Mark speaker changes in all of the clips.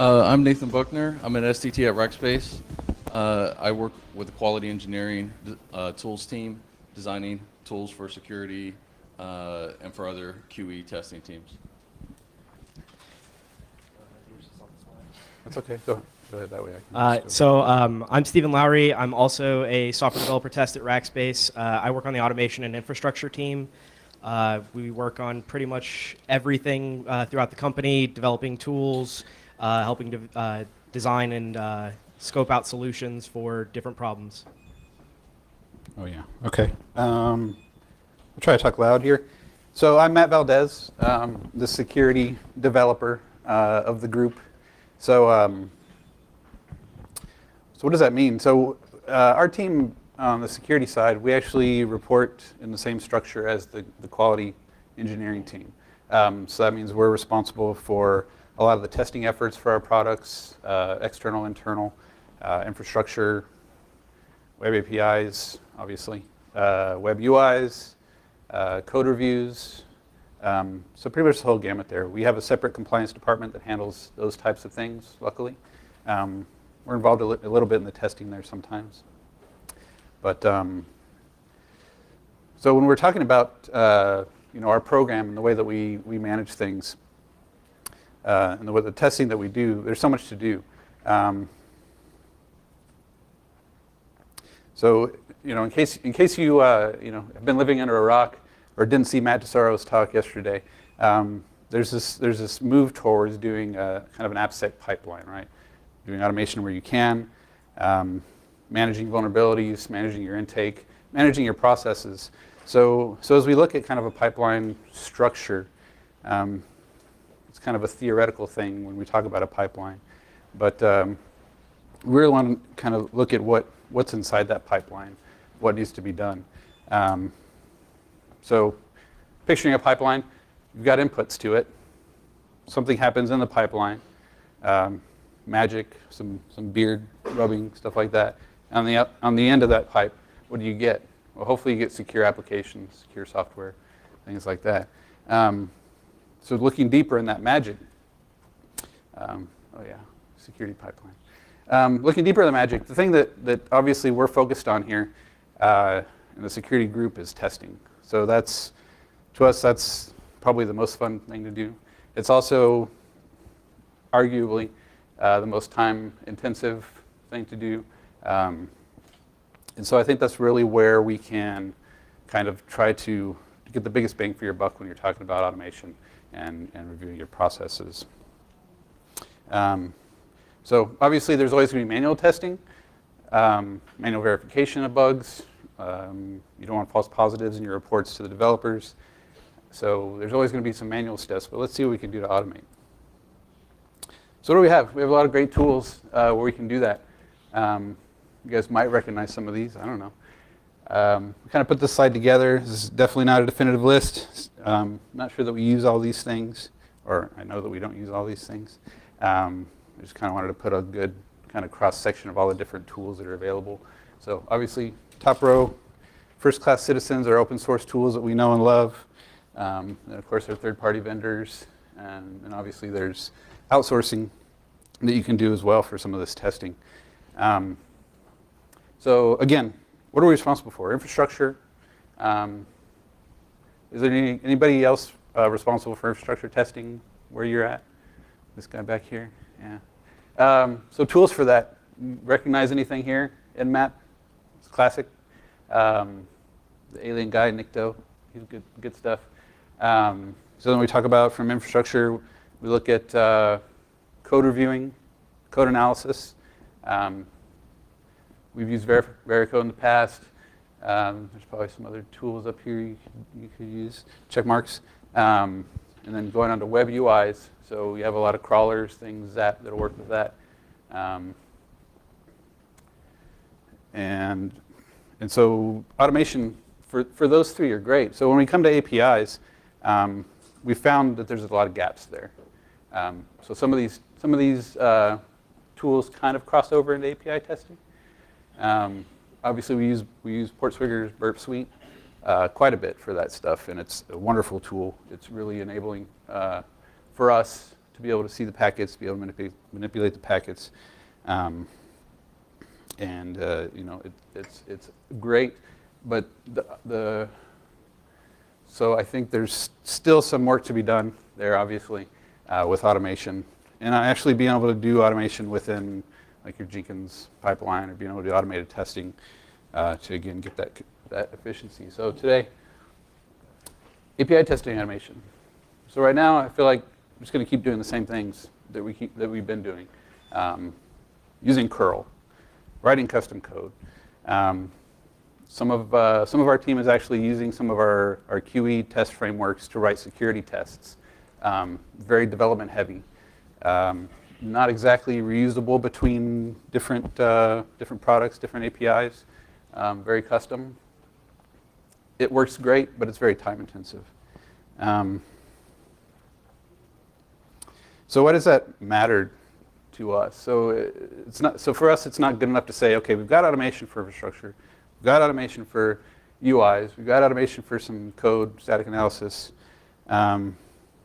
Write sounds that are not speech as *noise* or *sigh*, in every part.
Speaker 1: Uh, I'm Nathan Buckner. I'm an STT at Rackspace. Uh, I work with the quality engineering uh, tools team, designing tools for security uh, and for other QE testing teams.
Speaker 2: That's okay. Go, go ahead. That way I can.
Speaker 3: Uh, so um, I'm Stephen Lowry. I'm also a software developer test at Rackspace. Uh, I work on the automation and infrastructure team. Uh, we work on pretty much everything uh, throughout the company, developing tools, uh, helping to uh, design and uh, scope out solutions for different problems.
Speaker 2: Oh yeah. Okay. Um, I'll try to talk loud here. So I'm Matt Valdez, um, the security developer uh, of the group. So, um, so what does that mean? So uh, our team on the security side, we actually report in the same structure as the, the quality engineering team. Um, so that means we're responsible for a lot of the testing efforts for our products, uh, external, internal, uh, infrastructure, web APIs, obviously, uh, web UIs, uh, code reviews. Um, so pretty much the whole gamut there. We have a separate compliance department that handles those types of things, luckily. Um, we're involved a, li- a little bit in the testing there sometimes. But um, so when we're talking about uh, you know our program and the way that we, we manage things uh, and the, the testing that we do, there's so much to do. Um, So, you know, in case, in case you, uh, you know, have been living under a rock or didn't see Matt Tesauro's talk yesterday, um, there's, this, there's this move towards doing a, kind of an AppSec pipeline, right? Doing automation where you can, um, managing vulnerabilities, managing your intake, managing your processes. So, so as we look at kind of a pipeline structure, um, kind of a theoretical thing when we talk about a pipeline. But um, we really want to kind of look at what, what's inside that pipeline, what needs to be done. Um, so picturing a pipeline, you've got inputs to it. Something happens in the pipeline, um, magic, some, some beard rubbing, stuff like that. On the, on the end of that pipe, what do you get? Well, hopefully you get secure applications, secure software, things like that. Um, so looking deeper in that magic, um, oh yeah, security pipeline. Um, looking deeper in the magic, the thing that, that obviously we're focused on here uh, in the security group is testing. So that's, to us, that's probably the most fun thing to do. It's also arguably uh, the most time intensive thing to do. Um, and so I think that's really where we can kind of try to get the biggest bang for your buck when you're talking about automation and, and reviewing your processes. Um, so obviously there's always going to be manual testing, um, manual verification of bugs. Um, you don't want false positives in your reports to the developers. So there's always going to be some manual steps, but let's see what we can do to automate. So what do we have? We have a lot of great tools uh, where we can do that. Um, you guys might recognize some of these. I don't know. Um, we kind of put this slide together. This is definitely not a definitive list. Um, not sure that we use all these things, or I know that we don't use all these things. Um, I just kind of wanted to put a good kind of cross section of all the different tools that are available. So obviously, top row, first-class citizens are open source tools that we know and love. Um, and of course, there are third-party vendors, and, and obviously there's outsourcing that you can do as well for some of this testing. Um, so again, what are we responsible for? Infrastructure. Um, is there any, anybody else uh, responsible for infrastructure testing where you're at? This guy back here, yeah. Um, so tools for that. Recognize anything here? Nmap, it's classic. Um, the alien guy, Nikto, he's good, good stuff. Um, so then we talk about from infrastructure, we look at uh, code reviewing, code analysis. Um, we've used Ver- Veracode in the past. Um, there's probably some other tools up here you could, you could use, Checkmarx. Um, and then going on to web UIs. So we have a lot of crawlers, things that that'll work with that. Um, and and so automation for, for those three are great. So when we come to APIs, um, we found that there's a lot of gaps there. Um, so some of these some of these uh, tools kind of cross over into API testing. Obviously, we use we use Portswigger's Burp Suite uh, quite a bit for that stuff, and it's a wonderful tool. It's really enabling uh, for us to be able to see the packets, be able to manipulate, manipulate the packets. Um, and uh, you know it, it's it's great, but the, the so I think there's still some work to be done there, obviously, uh, with automation, and actually being able to do automation within like your Jenkins pipeline or being able to do automated testing uh, to again get that that efficiency. So today, API testing automation. So right now, I feel like I'm just going to keep doing the same things that we keep that we've been doing, um, using curl, writing custom code. Um, some of uh, some of our team is actually using some of our, our QE test frameworks to write security tests. Um, very development heavy, um, not exactly reusable between different uh, different products, different APIs. Um, very custom. It works great, but it's very time intensive. Um, so why does that matter to us? So uh, it's not. So for us, it's not good enough to say, okay, we've got automation for infrastructure, we've got automation for UIs, we've got automation for some code, static analysis. Um,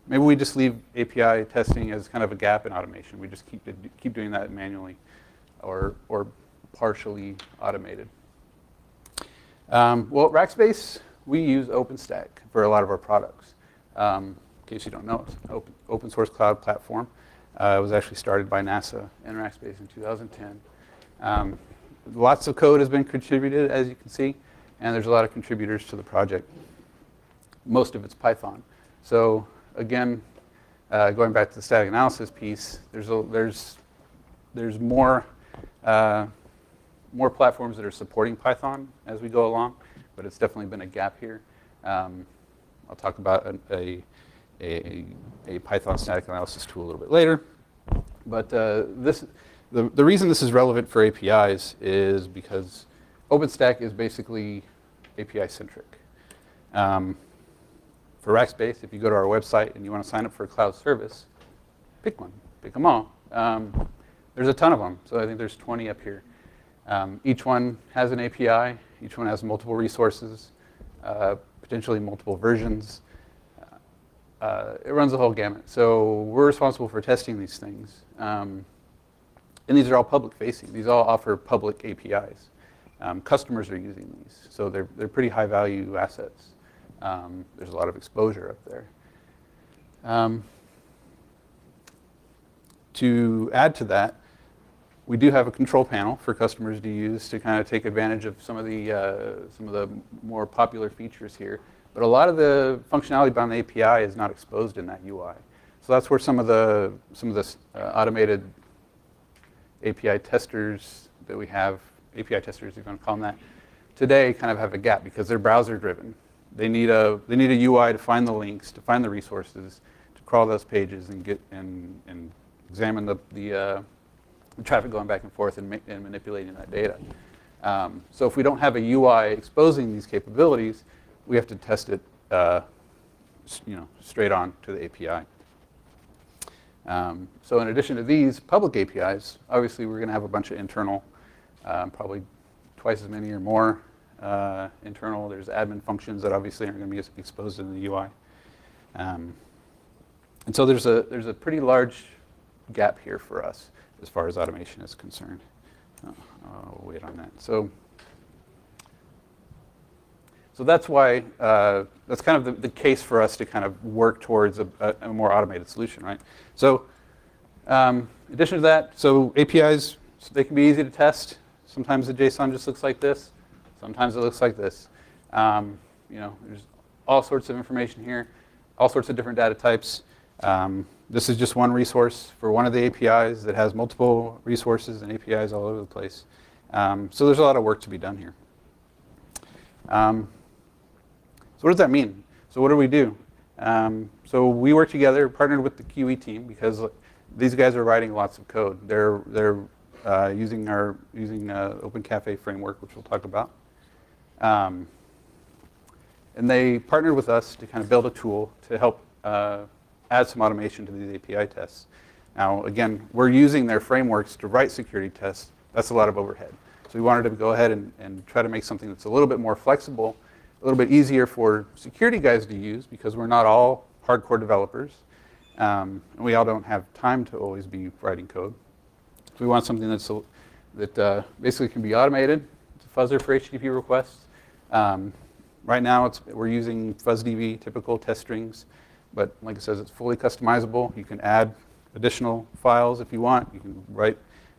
Speaker 2: maybe we just leave API testing as kind of a gap in automation. We just keep keep doing that manually, or or partially automated. Um, well, at Rackspace, we use OpenStack for a lot of our products. Um, in case you don't know, it's an open, open source cloud platform. Uh, it was actually started by NASA and Rackspace in 2010. Um, lots of code has been contributed, as you can see, and there's a lot of contributors to the project. Most of it's Python. So again, uh, going back to the static analysis piece, there's a, there's there's more uh, more platforms that are supporting Python as we go along, but it's definitely been a gap here. Um, I'll talk about a, a a, a, Python static analysis tool a little bit later. But uh, this, the, the reason this is relevant for APIs is because OpenStack is basically API centric. Um, for Rackspace, if you go to our website and you want to sign up for a cloud service, pick one, pick them all. Um, there's a ton of them, so I think there's 20 up here. Um, each one has an API, each one has multiple resources, uh, potentially multiple versions uh, it runs the whole gamut. So we're responsible for testing these things. Um, and these are all public facing. These all offer public APIs. Um, customers are using these. So they're, they're pretty high value assets. Um, there's a lot of exposure up there. Um, to add to that, we do have a control panel for customers to use to kind of take advantage of some of the, uh, some of the more popular features here. But a lot of the functionality behind the API is not exposed in that UI. So that's where some of the, some of the uh, automated API testers that we have, API testers, if you want to call them that, today kind of have a gap because they're browser driven. They need a, they need a UI to find the links, to find the resources, to crawl those pages and get and, and examine the, the, uh, the traffic going back and forth and, ma and manipulating that data. Um, so if we don't have a UI exposing these capabilities, we have to test it uh, you know, straight on to the API. Um, so in addition to these public APIs, obviously we're going to have a bunch of internal, um, probably twice as many or more uh, internal. There's admin functions that obviously aren't going to be exposed in the UI. Um, and so there's a, there's a pretty large gap here for us as far as automation is concerned. Oh, I'll wait on that. So so that's why, uh, that's kind of the, the, case for us to kind of work towards a, a, more automated solution, right? So um, in addition to that, so APIs, so they can be easy to test. Sometimes the JSON just looks like this. Sometimes it looks like this. Um, you know, there's all sorts of information here, all sorts of different data types. Um, this is just one resource for one of the APIs that has multiple resources and APIs all over the place. Um, so there's a lot of work to be done here. Um, so what does that mean? So what do we do? Um, so we work together, partnered with the QE team because these guys are writing lots of code. They're they're uh, using our using uh, Open Cafe framework, which we'll talk about. Um, and they partnered with us to kind of build a tool to help uh, add some automation to these API tests. Now, again, we're using their frameworks to write security tests. That's a lot of overhead. So we wanted to go ahead and, and try to make something that's a little bit more flexible a little bit easier for security guys to use because we're not all hardcore developers. Um, and we all don't have time to always be writing code. So we want something that's, that uh, basically can be automated. Fuzzer for HTTP requests. Um, right now, it's, we're using FuzzDB, typical test strings. But like it says, it's fully customizable. You can add additional files if you want. You can write,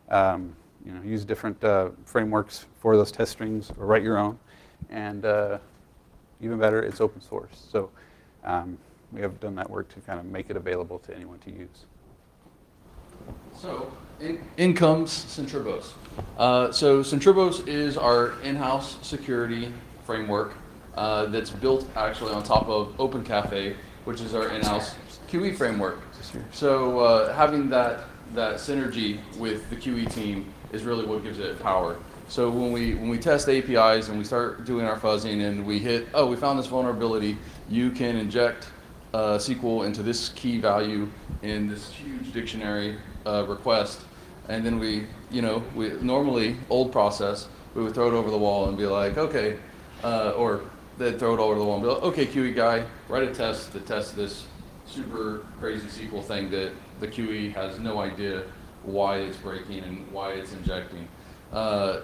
Speaker 2: um, you know, use different uh, frameworks for those test strings or write your own. And uh, even better, it's open source. So um, we have done that work to kind of make it available to anyone to use.
Speaker 1: So, in, in comes Syntribos. Uh, so, Syntribos is our in-house security framework uh, that's built actually on top of OpenCafe, which is our in-house QE framework. So, uh, having that that synergy with the QE team is really what gives it power. So when we when we test APIs and we start doing our fuzzing and we hit, oh, we found this vulnerability, you can inject uh, SQL into this key value in this huge dictionary uh, request, and then we, you know, we normally old process, we would throw it over the wall and be like, okay, uh, or they'd throw it over the wall and be like, okay, QE guy, write a test that tests this super crazy SQL thing that the QE has no idea why it's breaking and why it's injecting. Uh,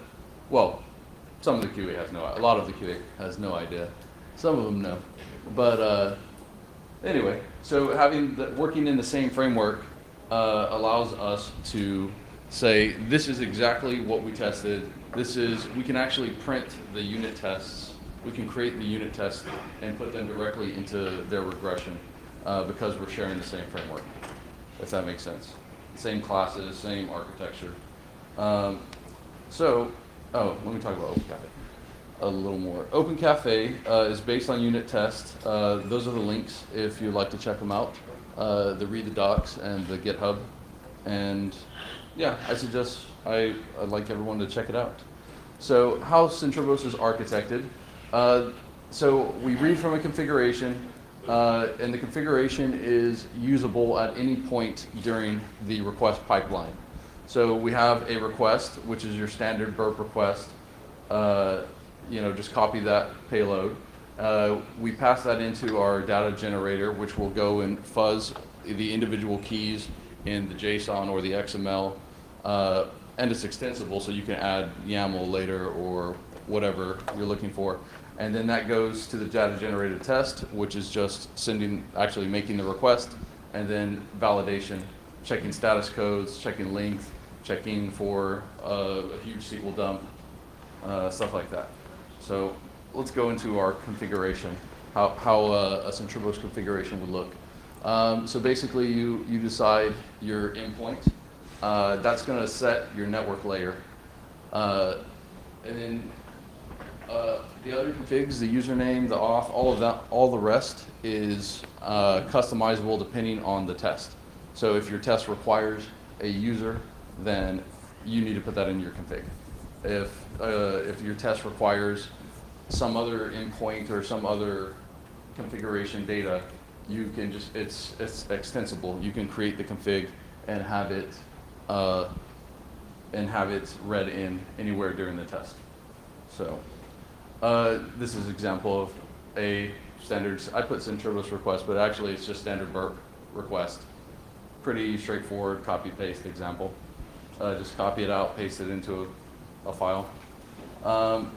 Speaker 1: well, some of the QA has no, a lot of the QA has no idea. Some of them know. But uh, anyway, so having the, working in the same framework uh, allows us to say this is exactly what we tested. This is we can actually print the unit tests. We can create the unit tests and put them directly into their regression uh, because we're sharing the same framework. If that makes sense. Same classes, same architecture. Um, so, oh, let me talk about Open Cafe a little more. OpenCafe uh, is based on unit test. Uh, those are the links if you'd like to check them out. Uh, the read the docs and the GitHub. And yeah, I suggest I, I'd like everyone to check it out. So how Syntribos is architected. Uh, so we read from a configuration, uh, and the configuration is usable at any point during the request pipeline. So we have a request, which is your standard burp request. Uh, you know, just copy that payload. Uh, we pass that into our data generator, which will go and fuzz the individual keys in the JSON or the XML. Uh, and it's extensible, so you can add YAML later or whatever you're looking for. And then that goes to the data generated test, which is just sending, actually making the request, and then validation, checking status codes, checking length, checking for uh, a huge SQL dump, uh, stuff like that. So let's go into our configuration, how, how uh, a Syntribos configuration would look. Um, so basically, you, you decide your endpoint. Uh, that's going to set your network layer. Uh, and then uh, the other configs, the username, the auth, all of that, all the rest is uh, customizable depending on the test. So if your test requires a user, then you need to put that in your config. If, uh, if your test requires some other endpoint or some other configuration data, you can just, it's, it's extensible. You can create the config and have it, uh, and have it read in anywhere during the test. So, uh, this is example of a standard, I put Syntribos request, but actually it's just standard burp request. Pretty straightforward copy paste example. Uh, just copy it out, paste it into a, a file. Um,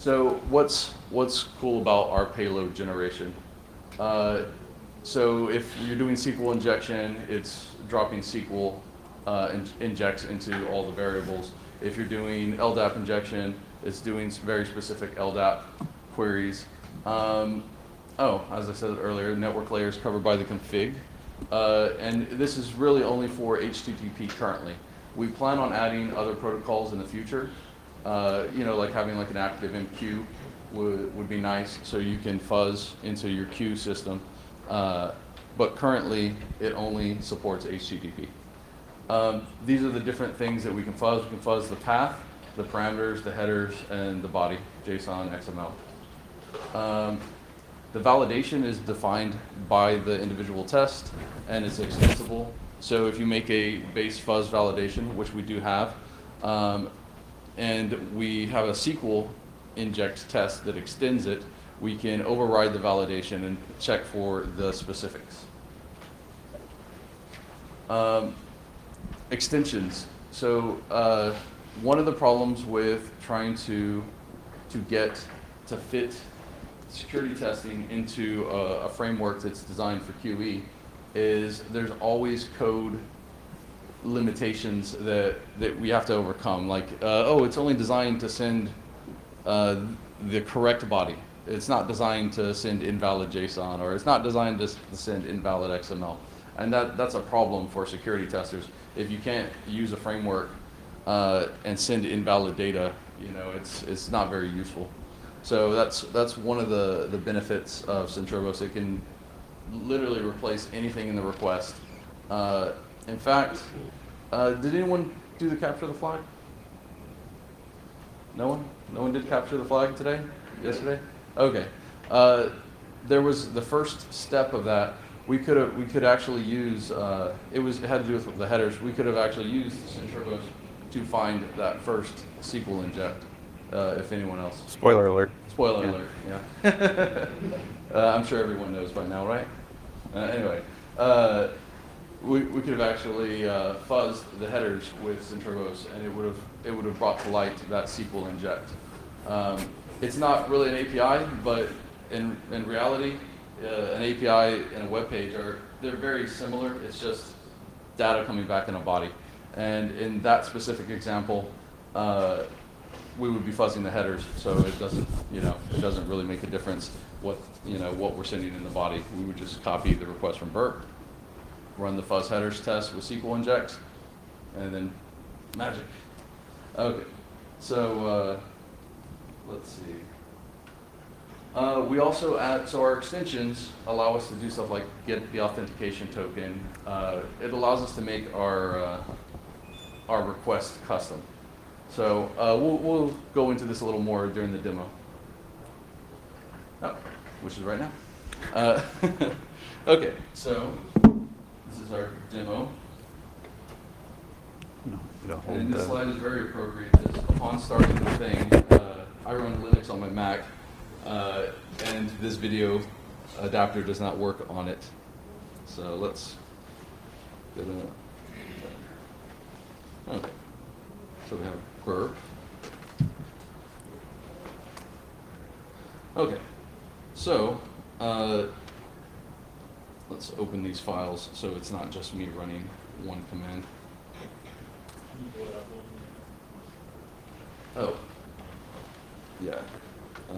Speaker 1: so what's what's cool about our payload generation? Uh, so if you're doing SQL injection, it's dropping SQL uh, in, injects into all the variables. If you're doing LDAP injection, it's doing very specific LDAP queries. Um, oh, as I said earlier, network layer is covered by the config. Uh, and this is really only for HTTP currently. We plan on adding other protocols in the future. Uh, you know, like having like an active MQ would, would be nice, so you can fuzz into your queue system. Uh, but currently, it only supports HTTP. Um, these are the different things that we can fuzz. We can fuzz the path, the parameters, the headers, and the body, JSON, XML. Um, the validation is defined by the individual test, and it's extensible. So if you make a base fuzz validation, which we do have, um, and we have a SQL inject test that extends it, we can override the validation and check for the specifics. Um, extensions. So uh, one of the problems with trying to to get to fit security testing into a, a framework that's designed for QE is there's always code limitations that that we have to overcome. Like, uh, oh, it's only designed to send uh, the correct body. It's not designed to send invalid JSON, or it's not designed to, send invalid XML. And that, that's a problem for security testers. If you can't use a framework uh, and send invalid data, you know, it's, it's not very useful. So that's, that's one of the, the benefits of Syntribos. It can literally replace anything in the request. In fact, uh, did anyone do the capture of the flag? No one? No one did capture the flag today? Yesterday? Okay. Uh, there was the first step of that. We could have, we could actually use, uh, it was, it had to do with the headers. We could have actually used Syntribos to find that first SQL inject, uh, if anyone else.
Speaker 2: Spoiler alert.
Speaker 1: Spoiler
Speaker 2: Yeah.
Speaker 1: alert, yeah. *laughs* uh, I'm sure everyone knows by now, right? Uh, anyway, uh, we, we could have actually uh, fuzzed the headers with Syntribos, and it would have it would have brought to light that SQL inject. Um, it's not really an API, but in in reality, uh, an API and a web page are they're very similar. It's just data coming back in a body, and in that specific example. Uh, we would be fuzzing the headers, so it doesn't, you know, it doesn't really make a difference what, you know, what we're sending in the body. We would just copy the request from Burp, run the fuzz headers test with SQL injects, and then magic. Okay, so, uh, let's see. Uh, we also add, so our extensions allow us to do stuff like get the authentication token. Uh, it allows us to make our, uh, our request custom. So uh, we'll, we'll go into this a little more during the demo. Oh, which is right now. Uh, *laughs* okay, so is our demo.
Speaker 2: No, you don't hold
Speaker 1: And this slide is very appropriate because upon starting the thing, uh, I run Linux on my Mac, uh, and this video adapter does not work on it. So let's go to. Okay. So we have burp. Okay. So uh, let's open these files so it's not just me running one command. Oh. Yeah. Uh,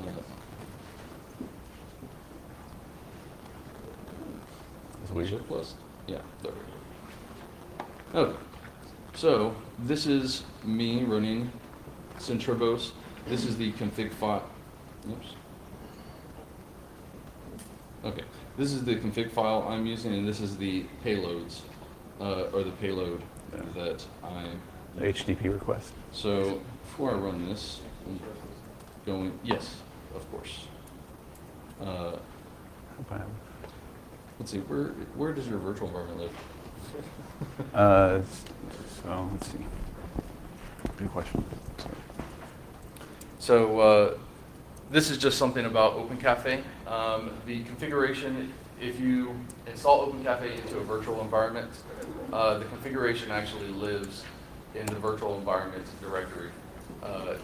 Speaker 2: It's weird.
Speaker 1: checklist? Yeah, there we go. Okay. So this is me running Syntribos. This is the config file. Oops. Okay. This is the config file I'm using, and this is the payloads, uh, or the payload
Speaker 2: Yeah.
Speaker 1: that
Speaker 2: The HTTP request.
Speaker 1: so before I run this, I'm going, yes, of course. Uh,
Speaker 2: I
Speaker 1: let's see, where, where does your virtual environment live? *laughs*
Speaker 2: Uh, so let's see. Good question.
Speaker 1: So uh, this is just something about OpenCafe. Um, the configuration, if you install OpenCafe into a virtual environment, uh, the configuration actually lives in the virtual environment directory. Uh,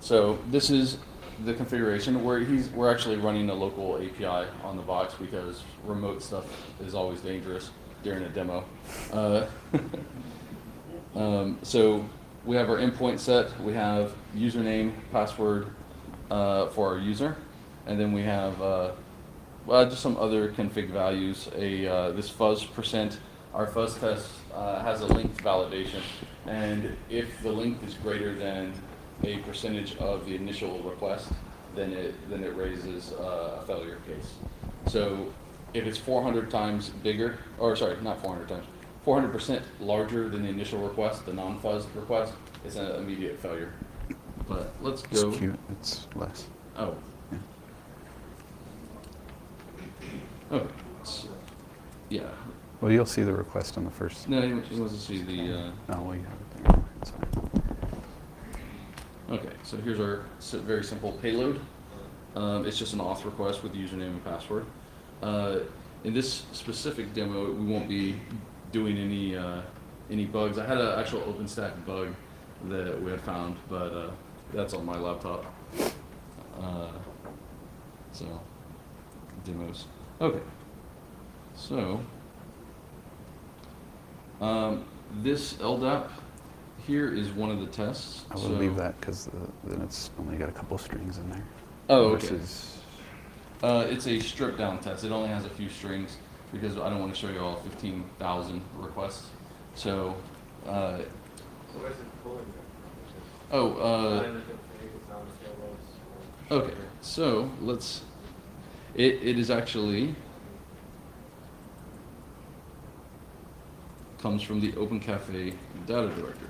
Speaker 1: so this is the configuration where he's we're actually running a local API on the box because remote stuff is always dangerous during a demo. Uh, *laughs* Um, so we have our endpoint set, we have username, password uh, for our user, and then we have uh, well, just some other config values. A uh, this fuzz percent, our fuzz test uh, has a linked validation, and if the length is greater than a percentage of the initial request, then it then it raises uh, a failure case. So if it's 400 times bigger, or sorry, not 400 times, 400% larger than the initial request, the non-fuzz request, it's an immediate failure. But let's
Speaker 2: It's
Speaker 1: go.
Speaker 2: cute. It's less.
Speaker 1: Oh.
Speaker 2: Yeah.
Speaker 1: Okay. So, yeah.
Speaker 2: Well, you'll see the request on the first.
Speaker 1: No, wants to see the. Uh,
Speaker 2: Oh, well, you have it there.
Speaker 1: Okay, so here's our very simple payload. Um, it's just an auth request with username and password. Uh, in this specific demo, we won't be doing any uh, any bugs. I had an actual OpenStack bug that we had found, but uh, that's on my laptop. Uh, so demos. Okay. So um, this LDAP here is one of the tests.
Speaker 2: I will
Speaker 1: so-
Speaker 2: leave that because then it's only got a couple of strings in there.
Speaker 1: Oh, okay.
Speaker 2: Versus,
Speaker 1: Uh, it's a stripped down test. It only has a few strings because I don't want to show you all 15,000 requests. So, uh,
Speaker 4: So where's it pulling from?
Speaker 1: Oh, uh,
Speaker 4: in the config, it's not in the scale loads, or-
Speaker 1: okay. So let's. It, it is actually comes from the Open Cafe data directory.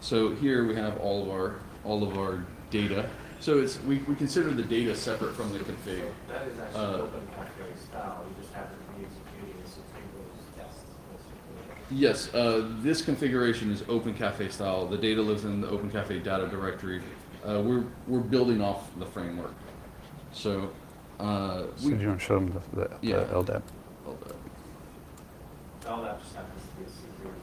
Speaker 1: So here we have all of our all of our data. So it's we, we consider the data separate from the config.
Speaker 4: That is actually
Speaker 1: Uh,
Speaker 4: open cafe style, you just happen to be executing a Supreme those tests. basically.
Speaker 1: Yes, uh, this configuration is Open Cafe style. The data lives in the Open Cafe data directory. Uh, we're, we're building off the framework. So, uh,
Speaker 2: so
Speaker 1: we,
Speaker 2: do you want to show them the, the,
Speaker 1: Yeah.
Speaker 2: the LDAP?
Speaker 1: hold up.
Speaker 4: All that just happens to be a security.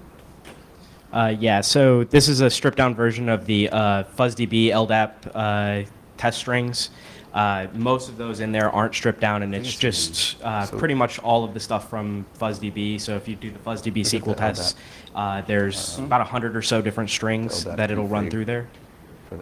Speaker 3: Uh, yeah, so this is a stripped down version of the uh, FuzzDB LDAP uh, test strings. Uh, most of those in there aren't stripped down, and it's
Speaker 2: it's
Speaker 3: just uh,
Speaker 2: so-
Speaker 3: pretty much all of the stuff from FuzzDB. So if you do the FuzzDB SQL
Speaker 2: the
Speaker 3: tests, uh, there's
Speaker 2: Uh,
Speaker 3: about 100 or so different strings
Speaker 2: LDAP
Speaker 3: that it'll run through there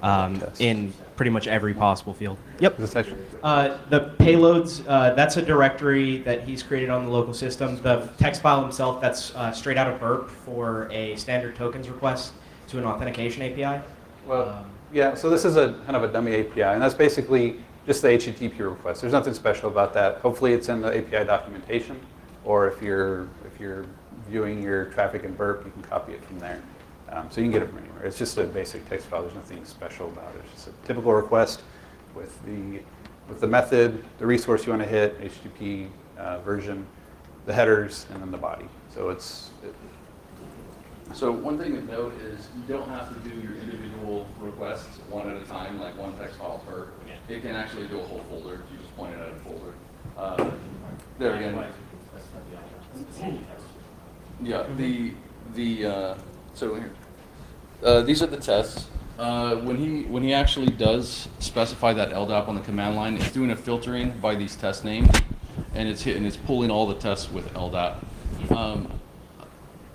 Speaker 3: um, in pretty much every possible field. Yep.
Speaker 2: Is this actually,
Speaker 3: Uh, the payloads, uh, that's a directory that he's created on the local system. The text file himself, that's uh, straight out of Burp for a standard tokens request to an authentication API.
Speaker 2: well,
Speaker 3: Um,
Speaker 2: yeah, so this is a kind of a dummy API, and that's basically just the HTTP request. There's nothing special about that. Hopefully it's in the API documentation, or if you're, if you're viewing your traffic in Burp, you can copy it from there. Um, so you can get it from anywhere. It's just a basic text file. There's nothing special about it. It's just a typical request with the, with the method, the resource you want to hit, HTTP uh, version, the headers, and then the body. So it's, it-
Speaker 1: So one thing to note is you don't have to do your individual requests one at a time, like one text file per. It can actually do a whole folder if you just point it at a folder. Uh, There again. Yeah, the, the, uh, so here, uh, these are the tests. Uh, when he, when he actually does specify that LDAP on the command line, it's doing a filtering by these test names, and it's hitting, it's pulling all the tests with LDAP. Um,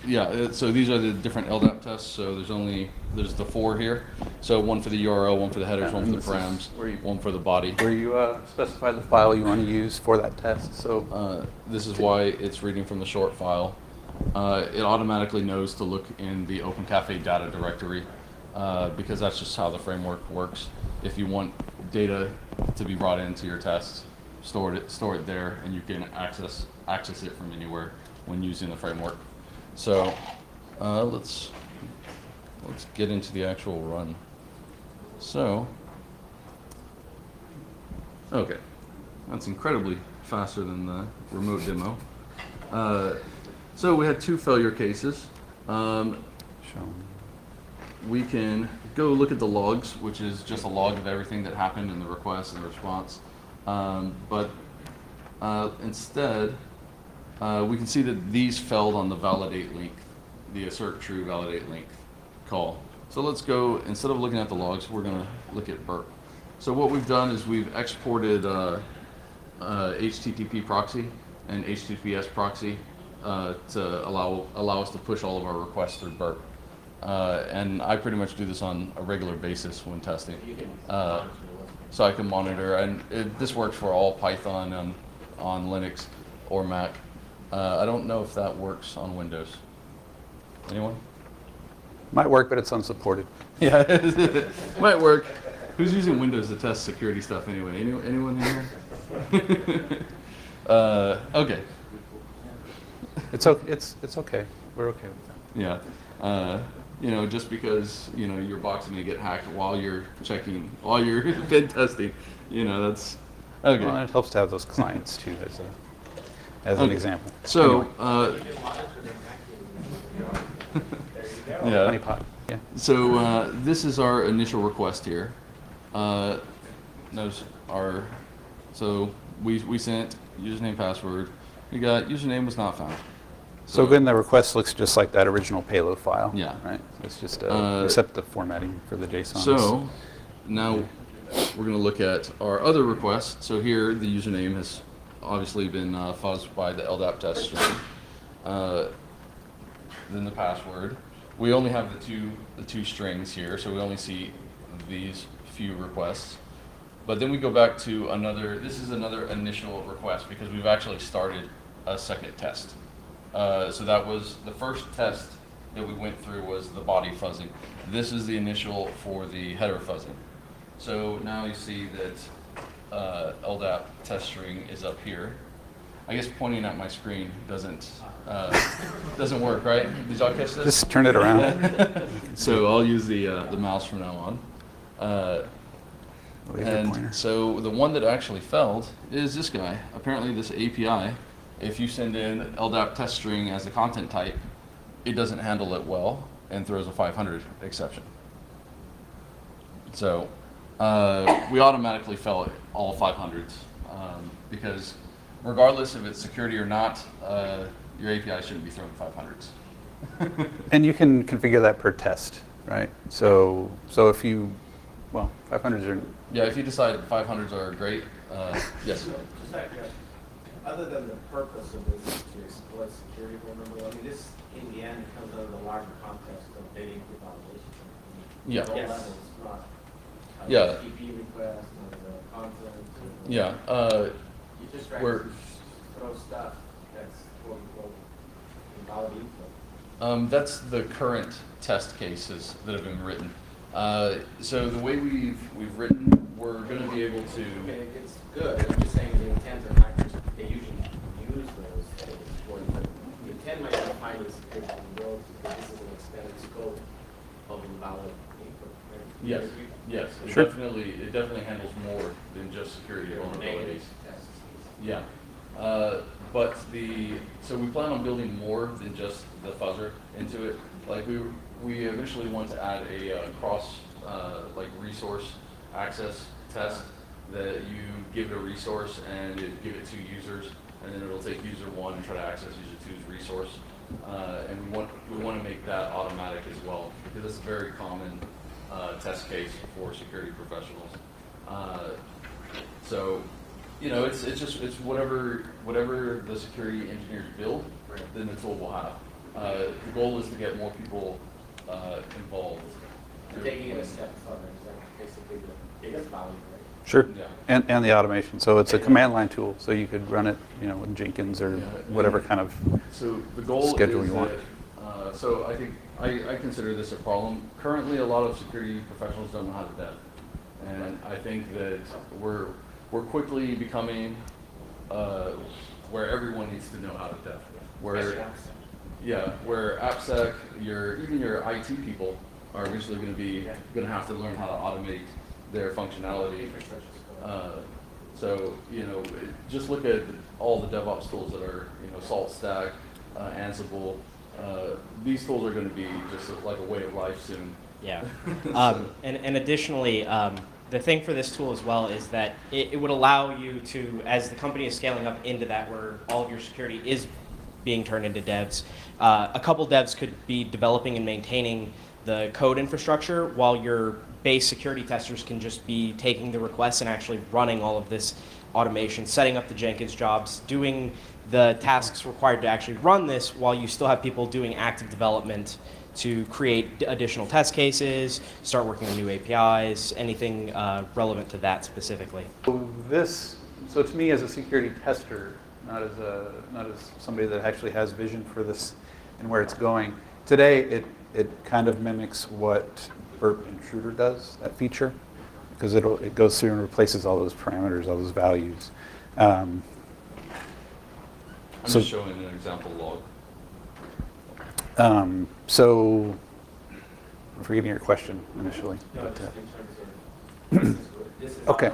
Speaker 1: yeah, uh, so these are the different LDAP tests, so there's only, there's the four here. So one for the URL, one for the headers, one for the
Speaker 2: this is
Speaker 1: params,
Speaker 2: where you-
Speaker 1: one for the body.
Speaker 2: where you uh, specify the file you want to use for that test. So
Speaker 1: Uh, This is why it's reading from the short file. Uh, It automatically knows to look in the Open Cafe data directory, uh, because that's just how the framework works. If you want data to be brought into your test, store it, store it there, and you can access, access it from anywhere when using the framework. So, uh, let's, let's get into the actual run. So, Okay, that's incredibly faster than the remote demo. Uh, so we had two failure cases. Um, we can go look at the logs, which is just a log of everything that happened in the request and the response. Um, but uh, instead, uh, we can see that these failed on the validate link, the assert true validate link call. So let's go, instead of looking at the logs, we're going to look at burp. So what we've done is we've exported uh, uh, HTTP proxy and HTTPS proxy uh, to allow allow us to push all of our requests through burp. Uh, and I pretty much do this on a regular basis when testing. Uh, so I can monitor, and it, this works for all Python on, on Linux or Mac. Uh, I don't know if that works on Windows. Anyone?
Speaker 2: might work, but it's unsupported. *laughs*
Speaker 1: Yeah, *laughs* might work. Who's using Windows to test security stuff anyway? Any, anyone here? *laughs* uh, okay.
Speaker 2: It's okay. It's it's okay. We're okay with that.
Speaker 1: Yeah. Uh, you know, just because you know your box may get hacked while you're checking, while you're pen testing, you know, that's okay.
Speaker 2: Well, it helps to have those clients too, as a as an example.
Speaker 1: So,
Speaker 2: Anyway,
Speaker 1: uh, *laughs*
Speaker 4: You can monitor them accurately. There you go.
Speaker 1: yeah.
Speaker 2: Yeah.
Speaker 1: So uh, this is our initial request here. Uh, notice our, so we, we sent username password. We got username was not found.
Speaker 2: So again, the request looks just like that original payload file.
Speaker 1: Yeah.
Speaker 2: Right? It's just, uh,
Speaker 1: Uh,
Speaker 2: except the formatting for the JSON.
Speaker 1: So now we're going to look at our other request. So here, the username has obviously been uh, fuzzed by the LDAP test string. Uh, then the password. We only have the two the two strings here, so we only see these few requests. But then we go back to another. This is another initial request because we've actually started a second test. Uh, so that was the first test that we went through was the body fuzzing. This is the initial for the header fuzzing. So now you see that uh, LDAP test string is up here. I guess pointing at my screen doesn't uh, doesn't work, right? Did y'all catch this?
Speaker 2: Just turn it around. *laughs*
Speaker 1: so I'll use the uh, the mouse from now on. Uh, and so the one that actually failed is this guy. Apparently, this API, if you send in LDAP test string as the content type, it doesn't handle it well and throws a 500 exception. So uh, we automatically fail all 500s um, because regardless if it's security or not, uh, your API shouldn't be throwing 500s. *laughs*
Speaker 2: And you can configure that per test, right? So, so if you, well, 500s are,
Speaker 1: Yeah, if you decide 500s are great, uh, yes.
Speaker 4: Just out of curiosity, other than the purpose of this is to exploit security vulnerability, I mean, this, in the end, comes under the larger context of data evaluation.
Speaker 1: Yeah.
Speaker 4: At all
Speaker 3: Yes.
Speaker 1: Yeah.
Speaker 4: HTTP request, not the or-
Speaker 1: Yeah, uh,
Speaker 4: You just try to throw stuff that's quote unquote invalid info.
Speaker 1: Um, that's the current test cases that have been written. Uh, so the way we've we've written, we're going to be able to.
Speaker 4: it's good, I'm just saying the intent of hackers, they usually use those to exploit, the intent might be finding security vulnerabilities, because this is an extended scope of invalid info. Right?
Speaker 1: Yes, yes, it
Speaker 2: Sure.
Speaker 1: definitely it definitely handles more than just security vulnerabilities. Yeah, uh, but the so we plan on building more than just the fuzzer into it. Like we we eventually want to add a uh, cross uh, like resource access test that you give it a resource and it, give it two users, and then it'll take user one and try to access user two's resource. Uh, and we want we want to make that automatic as well because it's very common uh, test case for security professionals. Uh, so, you know, it's, it's just, it's whatever, whatever the security engineers build, then the tool will have. Uh, the goal is to get more people, uh, involved.
Speaker 4: Taking it a step further, is that basically the biggest value, right?
Speaker 2: sure.
Speaker 1: Yeah.
Speaker 2: And, and the automation. So it's a command line tool, so you could run it, you know, in Jenkins or
Speaker 1: Yeah.
Speaker 2: whatever kind of,
Speaker 1: So the goal
Speaker 2: Schedule
Speaker 1: is
Speaker 2: you want.
Speaker 1: that, uh, so I think, I, I consider this a problem. Currently, a lot of security professionals don't know how to dev. And I think that we're, we're quickly becoming, uh, where everyone needs to know how to dev. Where, Yeah, where AppSec, your even your IT people are eventually going to be going to have to learn how to automate their functionality. Uh, so you know, just look at all the DevOps tools that are you know SaltStack, uh, Ansible. Uh, these tools are going to be just like a way of life soon.
Speaker 3: Yeah. *laughs* Um, and, and additionally, um, the thing for this tool as well is that it, it would allow you to, as the company is scaling up into that where all of your security is being turned into devs, uh, a couple devs could be developing and maintaining the code infrastructure while your base security testers can just be taking the requests and actually running all of this automation, setting up the Jenkins jobs, doing the tasks required to actually run this while you still have people doing active development to create additional test cases, start working on new APIs, anything uh, relevant to that specifically.
Speaker 2: So this, so to me as a security tester, not as a, not as somebody that actually has vision for this and where it's going. Today, it, it kind of mimics what Burp Intruder does, that feature, because it'll, it goes through and replaces all those parameters, all those values. Um,
Speaker 1: I'm
Speaker 2: So-
Speaker 1: just showing an example log.
Speaker 2: um, so, I'm forgetting your question initially.
Speaker 4: No,
Speaker 2: but, uh,
Speaker 4: in terms of, *clears throat* this is, what- this is
Speaker 2: Okay.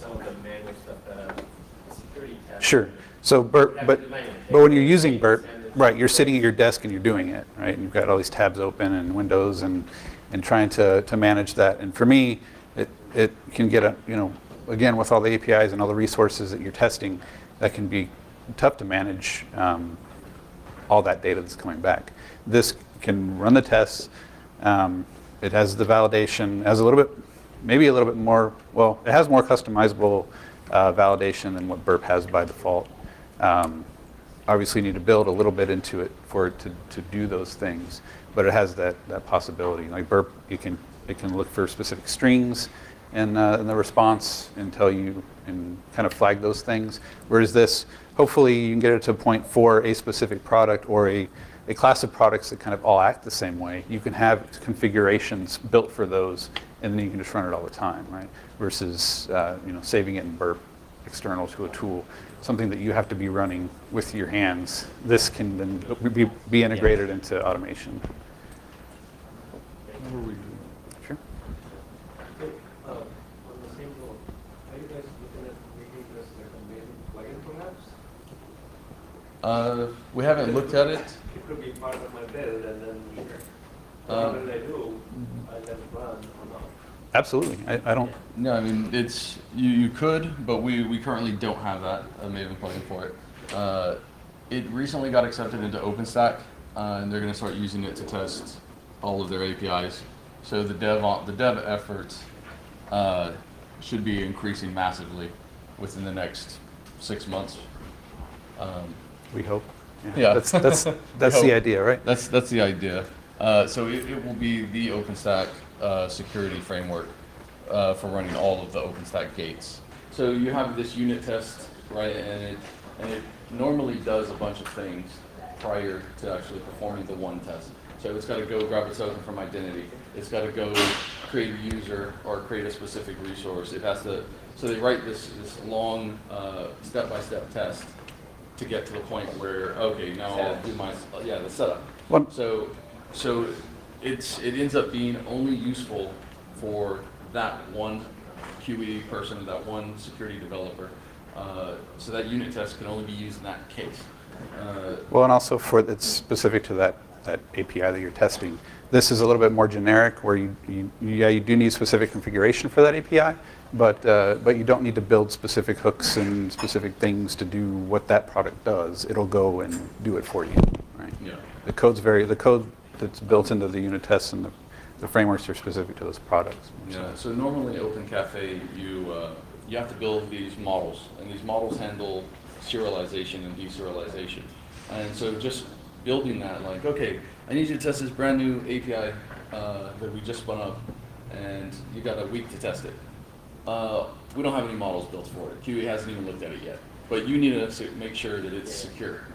Speaker 4: some of the manual stuff that a security.
Speaker 2: Sure. So Burp, but, but when you're using Burp, right, you're sitting at your desk and you're doing it, right? And you've got all these tabs open and windows and, and trying to, to manage that. And for me, it, it can get a, you know, again, with all the APIs and all the resources that you're testing, that can be tough to manage. Um, all that data that's coming back. This can run the tests. Um, it has the validation, has a little bit, maybe a little bit more, well, it has more customizable uh, validation than what Burp has by default. Um, obviously, you need to build a little bit into it for it to, to do those things, but it has that, that possibility. Like Burp, you can, it can look for specific strings in, uh, in the response and tell you and kind of flag those things. Whereas this, hopefully, you can get it to a point for a specific product or a, a class of products that kind of all act the same way. You can have configurations built for those, and then you can just run it all the time, right? Versus uh, you know saving it in Burp external to a tool, something that you have to be running with your hands. This can then be, be integrated into automation. Sure.
Speaker 5: Uh, On the same note, are you guys looking at making this like a Maven plugin perhaps?
Speaker 1: Uh, we haven't looked at it.
Speaker 5: It could be part of my build and then
Speaker 1: Uh,
Speaker 5: when I do, I let it run or not.
Speaker 2: Absolutely. I, I don't.
Speaker 1: No, I mean, it's, you, you could, but we, we currently don't have that, a Maven plugin for it. Uh, it recently got accepted into OpenStack, uh, and they're gonna start using it to test all of their APIs. So the dev, the dev efforts, uh, should be increasing massively within the next six months. Um,
Speaker 2: We hope.
Speaker 1: Yeah.
Speaker 2: That's that's *laughs* that's
Speaker 1: hope.
Speaker 2: the idea, right?
Speaker 1: That's, that's the idea. Uh, so it, it will be the OpenStack uh, security framework uh, for running all of the OpenStack gates. So you have this unit test, right, and it, and it normally does a bunch of things prior to actually performing the one test. So it's got to go grab a token from identity. It's got to go create a user or create a specific resource. It has to, so they write this, this long uh, step-by-step test to get to the point where, okay, now I'll do my, yeah, the setup.
Speaker 2: One-
Speaker 1: So, so it's, it ends up being only useful for that one QE person, that one security developer. Uh, So that unit test can only be used in that case. Uh,
Speaker 2: Well, and also for, it's specific to that, that API that you're testing. This is a little bit more generic where you, you, yeah, you do need specific configuration for that API, but, uh, but you don't need to build specific hooks and specific things to do what that product does. It'll go and do it for you, right?
Speaker 1: Yeah.
Speaker 2: The code's very, the code that's built into the unit tests and the, the frameworks are specific to those products.
Speaker 1: Yeah, so normally Open Cafe, you, uh, you have to build these models, and these models handle serialization and deserialization. And so just building that, like, okay, I need you to test this brand new API uh, that we just spun up, and you got a week to test it. Uh, we don't have any models built for it. QE hasn't even looked at it yet, but you need to make sure that it's secure.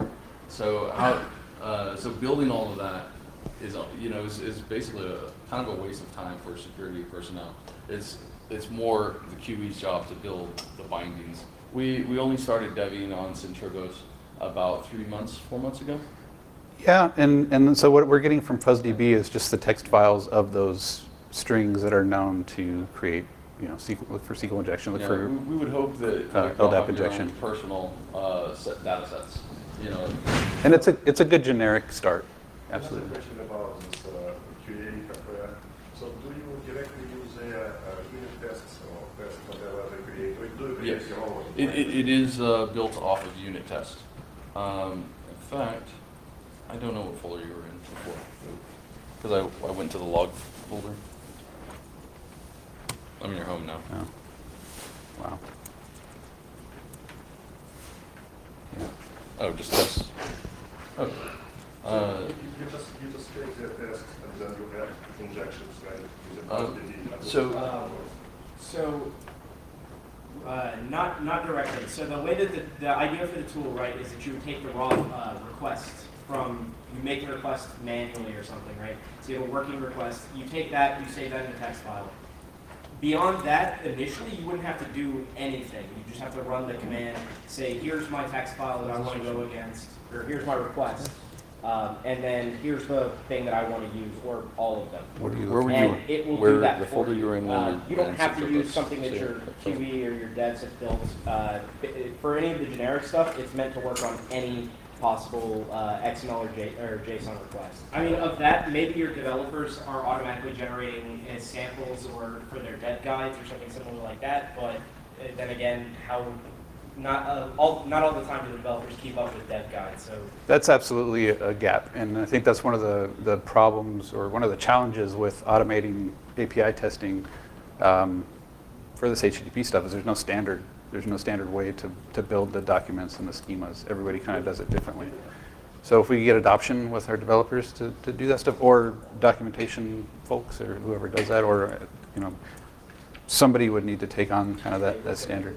Speaker 1: So how, uh, so building all of that is, you know, is, is basically a kind of a waste of time for security personnel. It's, it's more the QE's job to build the bindings. We, we only started deving on Syntribos about three months, four months ago.
Speaker 2: Yeah, and, and so what we're getting from FuzzDB is just the text files of those strings that are known to create, you know, SQL, look for SQL injection, look
Speaker 1: Yeah,
Speaker 2: for
Speaker 1: we, we would hope that
Speaker 2: uh, LDAP
Speaker 1: have your own
Speaker 2: injection.
Speaker 1: personal uh, set data sets. You know,
Speaker 2: And it's a, it's a good generic start, absolutely.
Speaker 6: Question about this uh, QA. So do you directly use a, uh unit tests or test whatever they create, or do you create
Speaker 1: Yes.
Speaker 6: your own?
Speaker 1: It, it, it is uh, built off of unit tests. Um, in fact, I don't know what folder you were in before, because I, I went to the log folder. I'm in your home now.
Speaker 2: Oh. Wow. Yeah.
Speaker 1: Oh, just test. Okay. Uh,
Speaker 6: You you just, you just take the test and then you have injections, right? Using
Speaker 1: Um, so-
Speaker 3: Um, So, uh, not, not directly. So the way that the, the idea for the tool, right, is that you would take the raw uh, request from, you make a request manually or something, right? So you have a working request, you take that, you save that in a text file. Beyond that, initially, you wouldn't have to do anything. You just have to run the command, say, here's my text file that I want to go against, or here's my request. Um, and then here's the thing that I want to use, or all of them.
Speaker 2: What are you
Speaker 1: Where were
Speaker 2: looking
Speaker 1: you?
Speaker 3: And it will
Speaker 1: Where-
Speaker 3: do that
Speaker 1: the folder you were in
Speaker 3: Uh,
Speaker 1: you
Speaker 3: You don't have to use something that your QE or your devs have built. Uh, For any of the generic stuff, it's meant to work on any possible uh, XML or J- or JSON request. I mean, of that, maybe your developers are automatically generating uh, samples or for their dev guides or something similar like that, but uh, then again, how not uh, all not all the time do developers keep up with dev guides. So
Speaker 2: That's absolutely a gap, and I think that's one of the, the problems or one of the challenges with automating API testing um, for this HTTP stuff is there's no standard. There's no standard way to, to build the documents and the schemas. Everybody kind of does it differently. So if we get adoption with our developers to, to do that stuff, or documentation folks, or whoever does that, or you know, somebody would need to take on kind of that, that standard.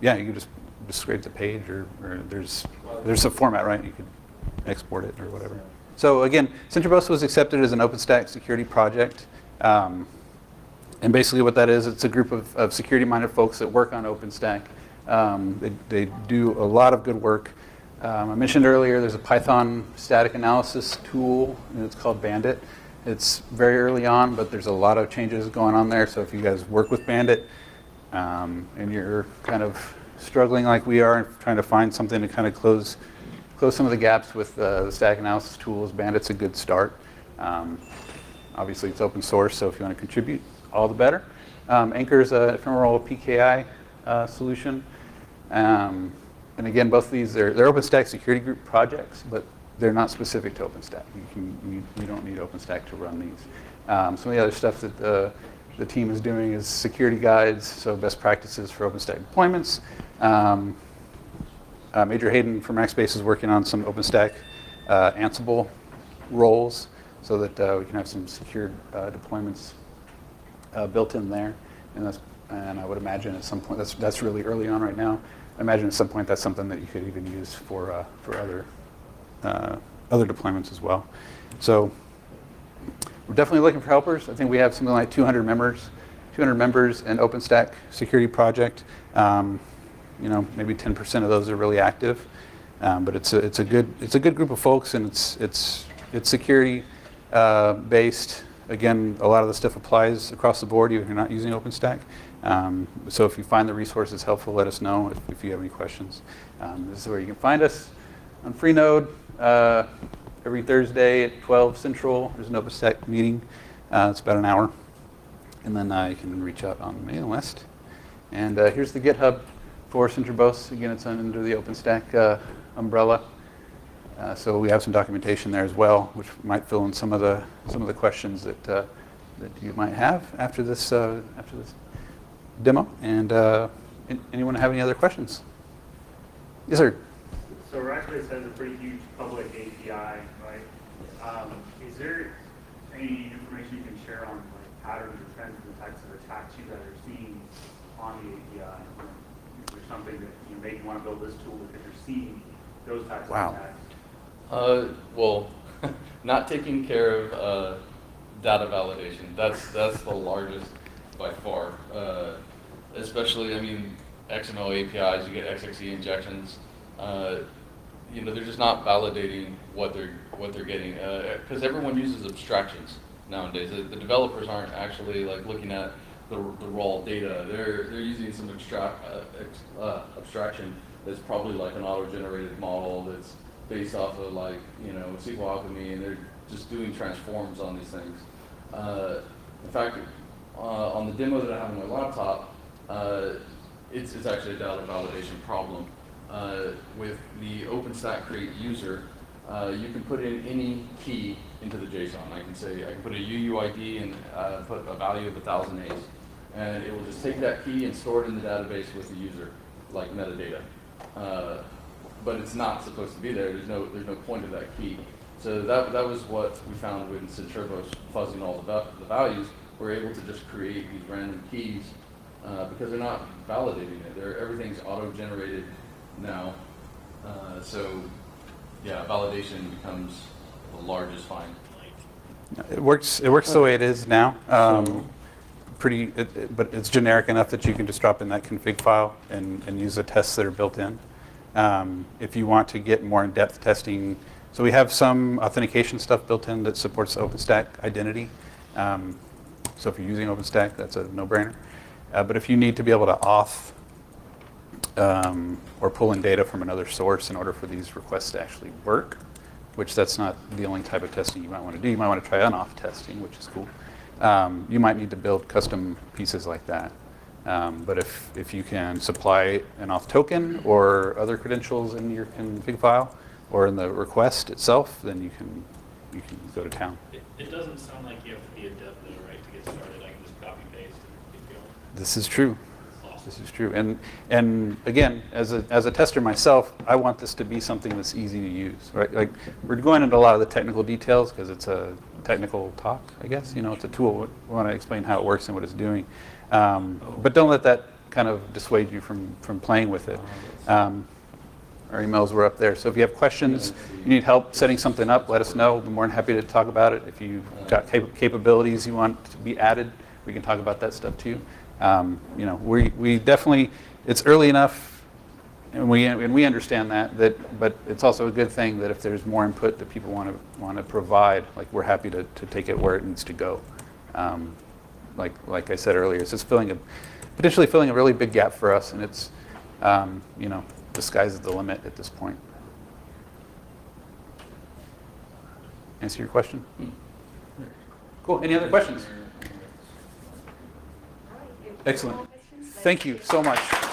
Speaker 2: Yeah, you just, just scrape the page, or, or there's, there's a format, right? You could export it or whatever. So again, Syntribos was accepted as an OpenStack security project. Um, and basically what that is, it's a group of, of security-minded folks that work on OpenStack. Um, they, they do a lot of good work. Um, I mentioned earlier, there's a Python static analysis tool, and it's called Bandit. It's very early on, but there's a lot of changes going on there. So if you guys work with Bandit, um, and you're kind of struggling like we are, and trying to find something to kind of close close some of the gaps with uh, the static analysis tools, Bandit's a good start. Um, obviously, it's open source, so if you want to contribute, all the better. Um, Anchor is a ephemeral PKI uh, solution. Um, and again, both of these, they're, they're OpenStack security group projects, but they're not specific to OpenStack. You, can, you, you don't need OpenStack to run these. Um, some of the other stuff that the, the team is doing is security guides, so best practices for OpenStack deployments. Um, uh, Major Hayden from Rackspace is working on some OpenStack uh, Ansible roles so that uh, we can have some secured uh, deployments uh, built in there. And, that's, and I would imagine at some point, that's, that's really early on right now. I imagine at some point that's something that you could even use for, uh, for other, uh, other deployments as well. So we're definitely looking for helpers. I think we have something like 200 members, 200 members in OpenStack security project. Um, you know, maybe 10% of those are really active. Um, but it's a, it's a good it's a good group of folks, and it's it's it's security uh, based. Again, a lot of the stuff applies across the board, if you're not using OpenStack. Um, so if you find the resources helpful, let us know if, if you have any questions. Um, this is where you can find us on Freenode uh, every Thursday at 12 Central. There's an OpenStack meeting. Uh, it's about an hour, and then uh, you can reach out on the mailing list. And uh, here's the GitHub for Syntribos. Again, it's under the OpenStack uh, umbrella. Uh, so we have some documentation there as well, which might fill in some of the some of the questions that uh, that you might have after this uh, after this demo. And uh, anyone have any other questions? Yes, sir.
Speaker 7: So Rackspace has a pretty huge public API, right? Um, Is there any information you can share on like patterns or trends in the types of attacks you guys are seeing on the API? Is there something that you know, make you want to build this tool because you're seeing those types
Speaker 2: Wow.
Speaker 7: of attacks?
Speaker 1: Uh, well, *laughs* not taking care of uh, data validation. That's that's the largest by far. Uh, especially, I mean, XML APIs. You get XXE injections. Uh, you know, they're just not validating what they're what they're getting because everyone uses abstractions nowadays. The, the developers aren't actually like looking at the, the raw data. They're they're using some abstract uh, uh, abstraction that's probably like an auto-generated model that's based off of like you know SQL alchemy, and they're just doing transforms on these things. Uh, in fact, uh, on the demo that I have on my laptop, uh, it's, it's actually a data validation problem. Uh, with the OpenStack create user, uh, you can put in any key into the JSON. I can say I can put a UUID and uh, put a value of a thousand A's, and it will just take that key and store it in the database with the user, like metadata. But it's not supposed to be there. There's no there's no point of that key. So that that was what we found when Syntribos fuzzing all the, the values. We're able to just create these random keys uh, because they're not validating it. They're, everything's auto-generated now. Uh, so yeah, validation becomes the largest find.
Speaker 2: It works. It works the way it is now. Um, pretty, it, it- but it's generic enough that you can just drop in that config file and, and use the tests that are built in. Um, if you want to get more in-depth testing, so we have some authentication stuff built in that supports OpenStack identity. Um, so if you're using OpenStack, that's a no-brainer. Uh, but if you need to be able to auth um, or pull in data from another source in order for these requests to actually work, which that's not the only type of testing you might want to do. You might want to try on-off testing, which is cool. Um, you might need to build custom pieces like that. Um, But if, if you can supply an auth token or other credentials in your config file or in the request itself, then you can, you can go to town.
Speaker 8: It, it doesn't sound like you have to be a dev though, right, to get started, I can just copy paste and keep going.
Speaker 2: This is true.
Speaker 8: Awesome.
Speaker 2: This is true. And, and again, as a, as a tester myself, I want this to be something that's easy to use, right? Like, we're going into a lot of the technical details because it's a technical talk, I guess. You know, it's a tool. We want to explain how it works and what it's doing. Um, but don't let that kind of dissuade you from, from playing with it. Um, our emails were up there. So if you have questions, you need help setting something up, let us know. We're more than happy to talk about it. If you've got cap- capabilities you want to be added, we can talk about that stuff too. Um, you know, we, we definitely, it's early enough, and we, and we understand that, that, but it's also a good thing that if there's more input that people want to, want to provide, like, we're happy to, to take it where it needs to go. Um, like, like I said earlier, it's just filling a, potentially filling a really big gap for us, and it's, um, you know, the sky's the limit at this point. Answer your question? Cool. Any other questions? Excellent. Thank you so much.